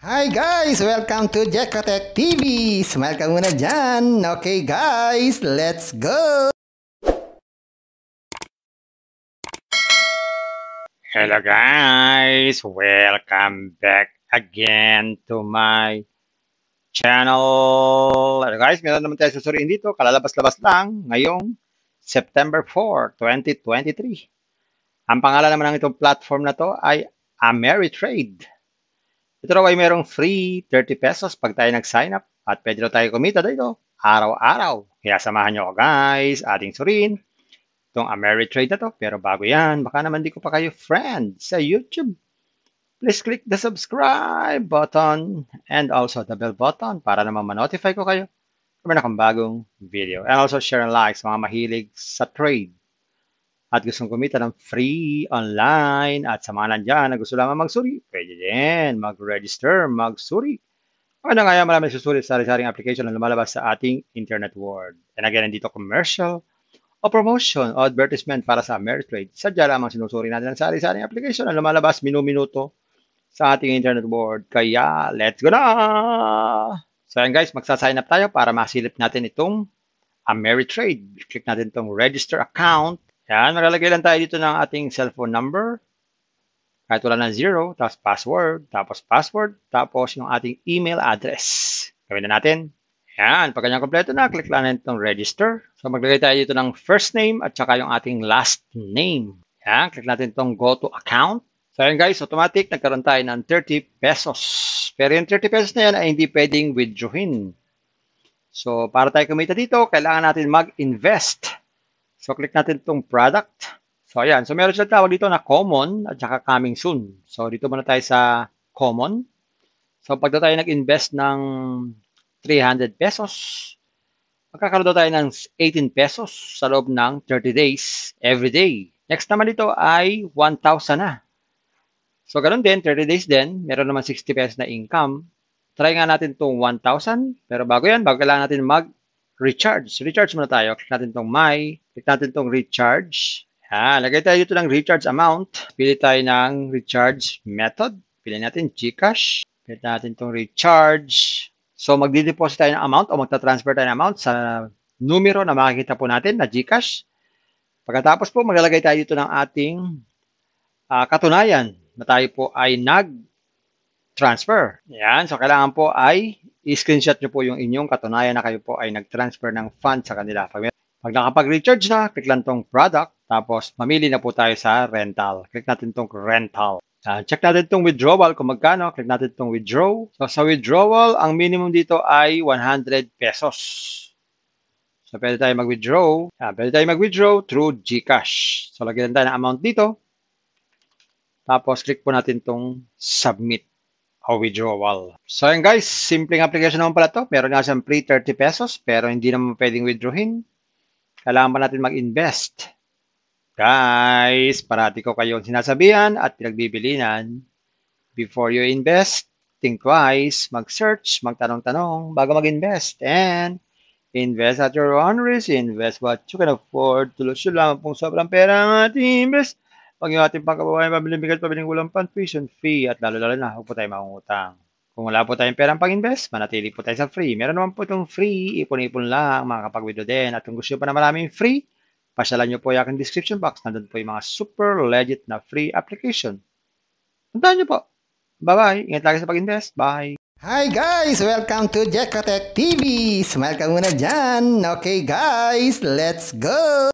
Hi guys! Welcome to Jekotech TV! Smile ka muna dyan! Okay guys, let's go! Hello guys! Welcome back again to my channel. Guys, meron naman tayo susuriin dito. Kalalabas-labas lang ngayong September 4, 2023. Ang pangalan naman ng itong platform na to ay Ameritrade. Ito raw ay merong free 30 pesos pag tayo nag-sign up at pwede raw tayo kumita dito araw-araw. Kaya samahan nyo ako guys, ating surin itong Ameritrade na to. Pero bago yan, baka naman di ko pa kayo friend sa YouTube. Please click the subscribe button and also the bell button para naman ma-notify ko kayo kung meron akong bagong video. And also share and like sa mga mahilig sa trade at gustong kumita ng free online at sa mga nandyan na gusto lamang magsuri, pwede din mag-register, magsuri. Ano nga yan, marami susulit sa sari-saring application na lumalabas sa ating internet world. And again, nandito commercial o promotion o advertisement para sa Ameritrade. Sadya lamang sinusuri natin ang sari-saring application na lumalabas minu-minuto sa ating internet world. Kaya, let's go na! So yan guys, magsasign up tayo para masilip natin itong Ameritrade. Click natin itong register account yan, maglalagay lang tayo dito ng ating cellphone number. Kahit wala na zero, tapos password, tapos password, tapos yung ating email address. Gawin na natin. Yan, pag kanyang kompleto na, click lang natin itong register. So maglagay tayo dito ng first name at saka yung ating last name. Yan, click natin itong go to account. So yan guys, automatic, nagkaroon tayo ng 30 pesos. Pero yung 30 pesos na yan ay hindi pwedeng withdrawin. So para tayo kumita dito, kailangan natin mag-invest. So, click natin itong product. So, ayan. So, meron silang tawag dito na common at saka coming soon. So, dito muna tayo sa common. So, pag tayo nag-invest ng 300 pesos, magkakaroon daw tayo ng 18 pesos sa loob ng 30 days every day. Next naman dito ay 1,000 na. So, ganun din, 30 days din. Meron naman 60 pesos na income. Try nga natin itong 1,000. Pero bago yan, bago kailangan natin mag recharge. Recharge muna tayo. Click natin itong my. Click natin itong recharge. Yan. Lagay tayo dito ng recharge amount. Pili tayo ng recharge method. Pili natin Gcash. Pili natin itong recharge. So, magdi-deposit tayo ng amount o magta-transfer tayo ng amount sa numero na makikita po natin na Gcash. Pagkatapos po, maglalagay tayo dito ng ating uh, katunayan na tayo po ay nag-transfer. Yan. So, kailangan po ay i-screenshot nyo po yung inyong katunayan na kayo po ay nag-transfer ng fund sa kanila. Pag, pag nakapag-recharge na, click lang tong product, tapos mamili na po tayo sa rental. Click natin tong rental. Uh, check natin itong withdrawal kung magkano. Click natin itong withdraw. So, sa withdrawal, ang minimum dito ay 100 pesos. So, pwede tayo mag-withdraw. Uh, pwede tayo mag-withdraw through GCash. So, lagyan tayo ng amount dito. Tapos, click po natin itong submit o withdrawal. So yun guys, simpleng application naman pala to. Meron nga siyang free 30 pesos pero hindi naman pwedeng withdrawin. Kailangan pa natin mag-invest. Guys, parati ko kayong sinasabihan at pinagbibilinan. Before you invest, think twice, mag-search, magtanong-tanong bago mag-invest. And invest at your own risk. Invest what you can afford. Tulos yun lang kung sobrang pera ang ating invest. Pag yung ating pangkababayan, pabiling bigat, pabiling kulang pan, tuition fee, at lalo-lalo na, huwag po tayo mangungutang. Kung wala po tayong perang pang-invest, manatili po tayo sa free. Meron naman po itong free, ipon-ipon lang, makakapag-withdraw din. At kung gusto nyo pa na maraming free, pasyalan nyo po yung aking description box. Nandun po yung mga super legit na free application. Puntahan nyo po. Bye-bye. Ingat lagi sa pag-invest. Bye. Hi guys! Welcome to Jekotech TV! Smile ka muna dyan! Okay guys, let's go!